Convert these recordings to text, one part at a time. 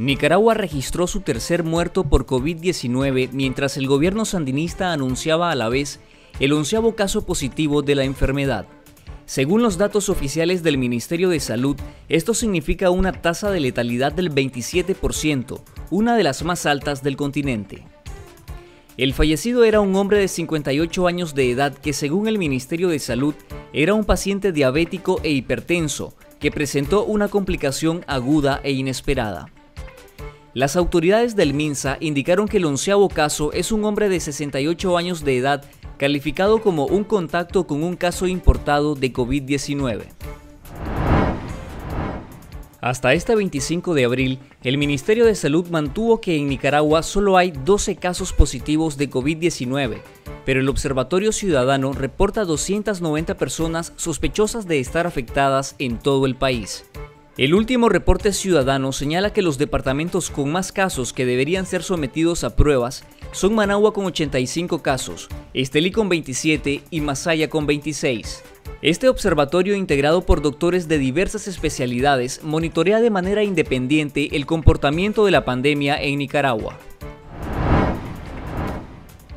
Nicaragua registró su tercer muerto por COVID-19 mientras el gobierno sandinista anunciaba a la vez el onceavo caso positivo de la enfermedad. Según los datos oficiales del Ministerio de Salud, esto significa una tasa de letalidad del 27%, una de las más altas del continente. El fallecido era un hombre de 58 años de edad que según el Ministerio de Salud era un paciente diabético e hipertenso que presentó una complicación aguda e inesperada. Las autoridades del MINSA indicaron que el onceavo caso es un hombre de 68 años de edad calificado como un contacto con un caso importado de COVID-19. Hasta este 25 de abril, el Ministerio de Salud mantuvo que en Nicaragua solo hay 12 casos positivos de COVID-19, pero el Observatorio Ciudadano reporta 290 personas sospechosas de estar afectadas en todo el país. El último reporte ciudadano señala que los departamentos con más casos que deberían ser sometidos a pruebas son Managua con 85 casos, Estelí con 27 y Masaya con 26. Este observatorio integrado por doctores de diversas especialidades monitorea de manera independiente el comportamiento de la pandemia en Nicaragua.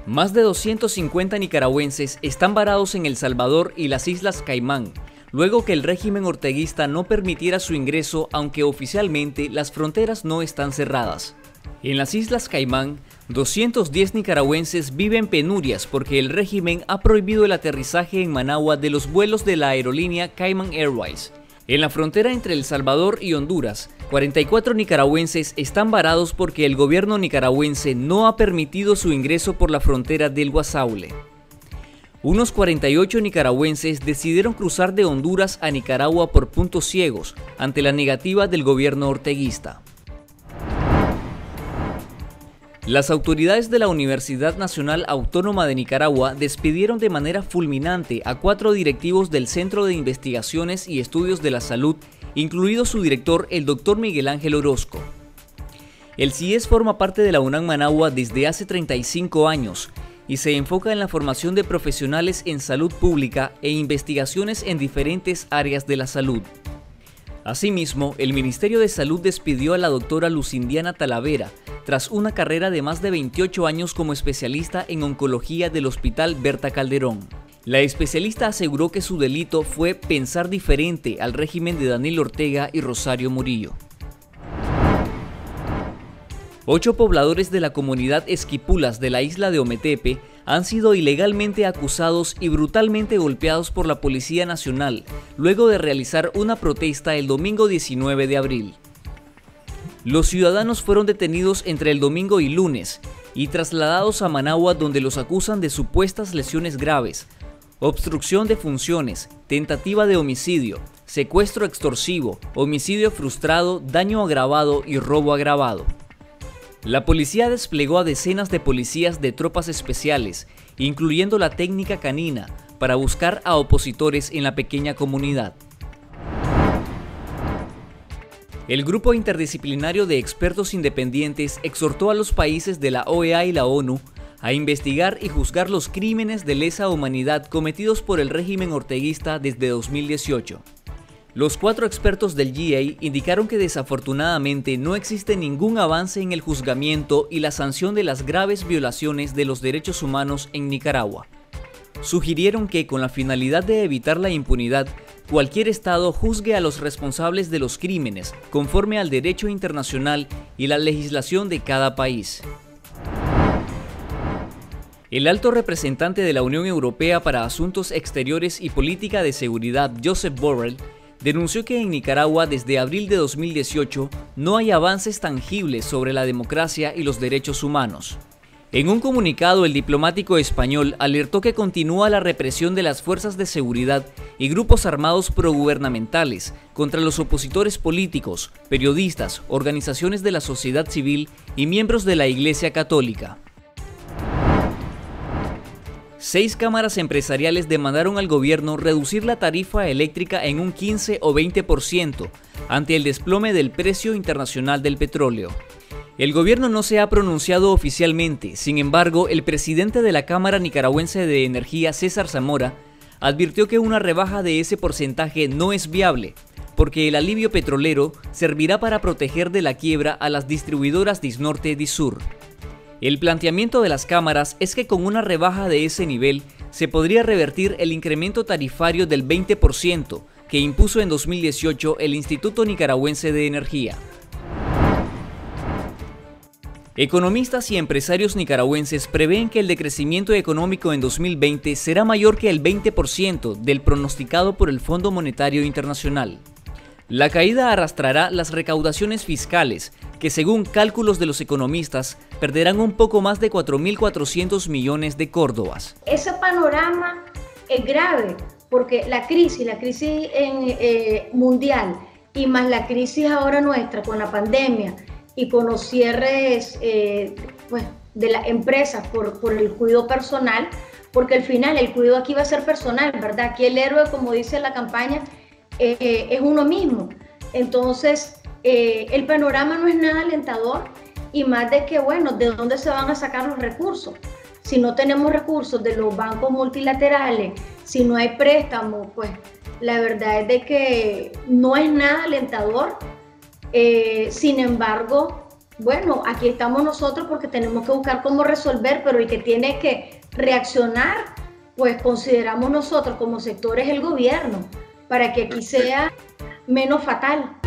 Más de 250 nicaragüenses están varados en El Salvador y las Islas Caimán, luego que el régimen orteguista no permitiera su ingreso aunque oficialmente las fronteras no están cerradas. En las Islas Caimán, 210 nicaragüenses viven penurias porque el régimen ha prohibido el aterrizaje en Managua de los vuelos de la aerolínea Cayman Airways. En la frontera entre El Salvador y Honduras, 44 nicaragüenses están varados porque el gobierno nicaragüense no ha permitido su ingreso por la frontera del Guasaule. Unos 48 nicaragüenses decidieron cruzar de Honduras a Nicaragua por puntos ciegos ante la negativa del gobierno orteguista. Las autoridades de la Universidad Nacional Autónoma de Nicaragua despidieron de manera fulminante a cuatro directivos del Centro de Investigaciones y Estudios de la Salud, incluido su director, el doctor Miguel Ángel Orozco. El CIES forma parte de la UNAM Managua desde hace 35 años y se enfoca en la formación de profesionales en salud pública e investigaciones en diferentes áreas de la salud. Asimismo, el Ministerio de Salud despidió a la doctora Lucindiana Talavera tras una carrera de más de 28 años como especialista en oncología del Hospital Berta Calderón. La especialista aseguró que su delito fue pensar diferente al régimen de Daniel Ortega y Rosario Murillo. Ocho pobladores de la comunidad Esquipulas de la isla de Ometepe han sido ilegalmente acusados y brutalmente golpeados por la Policía Nacional luego de realizar una protesta el domingo 19 de abril. Los ciudadanos fueron detenidos entre el domingo y lunes y trasladados a Managua donde los acusan de supuestas lesiones graves, obstrucción de funciones, tentativa de homicidio, secuestro extorsivo, homicidio frustrado, daño agravado y robo agravado. La policía desplegó a decenas de policías de tropas especiales, incluyendo la técnica canina, para buscar a opositores en la pequeña comunidad. El grupo interdisciplinario de expertos independientes exhortó a los países de la OEA y la ONU a investigar y juzgar los crímenes de lesa humanidad cometidos por el régimen orteguista desde 2018. Los cuatro expertos del GA indicaron que desafortunadamente no existe ningún avance en el juzgamiento y la sanción de las graves violaciones de los derechos humanos en Nicaragua. Sugirieron que, con la finalidad de evitar la impunidad, cualquier Estado juzgue a los responsables de los crímenes conforme al derecho internacional y la legislación de cada país. El alto representante de la Unión Europea para Asuntos Exteriores y Política de Seguridad, Joseph Borrell, denunció que en Nicaragua desde abril de 2018 no hay avances tangibles sobre la democracia y los derechos humanos. En un comunicado, el diplomático español alertó que continúa la represión de las fuerzas de seguridad y grupos armados progubernamentales contra los opositores políticos, periodistas, organizaciones de la sociedad civil y miembros de la Iglesia Católica. Seis cámaras empresariales demandaron al gobierno reducir la tarifa eléctrica en un 15 o 20% ante el desplome del precio internacional del petróleo. El gobierno no se ha pronunciado oficialmente, sin embargo, el presidente de la Cámara Nicaragüense de Energía, César Zamora, advirtió que una rebaja de ese porcentaje no es viable, porque el alivio petrolero servirá para proteger de la quiebra a las distribuidoras Disnorte y Disur. El planteamiento de las cámaras es que con una rebaja de ese nivel se podría revertir el incremento tarifario del 20% que impuso en 2018 el Instituto Nicaragüense de Energía. Economistas y empresarios nicaragüenses prevén que el decrecimiento económico en 2020 será mayor que el 20% del pronosticado por el Fondo Monetario Internacional. La caída arrastrará las recaudaciones fiscales, que según cálculos de los economistas perderán un poco más de 4.400 millones de córdobas. Ese panorama es grave porque la crisis, la crisis eh, mundial y más la crisis ahora nuestra con la pandemia y con los cierres eh, de las empresas por, por el cuidado personal, porque al final el cuidado aquí va a ser personal, ¿verdad? Aquí el héroe, como dice la campaña, eh, es uno mismo. Entonces, eh, el panorama no es nada alentador y más de que, bueno, ¿de dónde se van a sacar los recursos? Si no tenemos recursos de los bancos multilaterales, si no hay préstamos, pues la verdad es de que no es nada alentador. Eh, sin embargo, bueno, aquí estamos nosotros porque tenemos que buscar cómo resolver, pero el que tiene que reaccionar, pues consideramos nosotros como sectores el gobierno, para que aquí sea menos fatal.